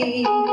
You.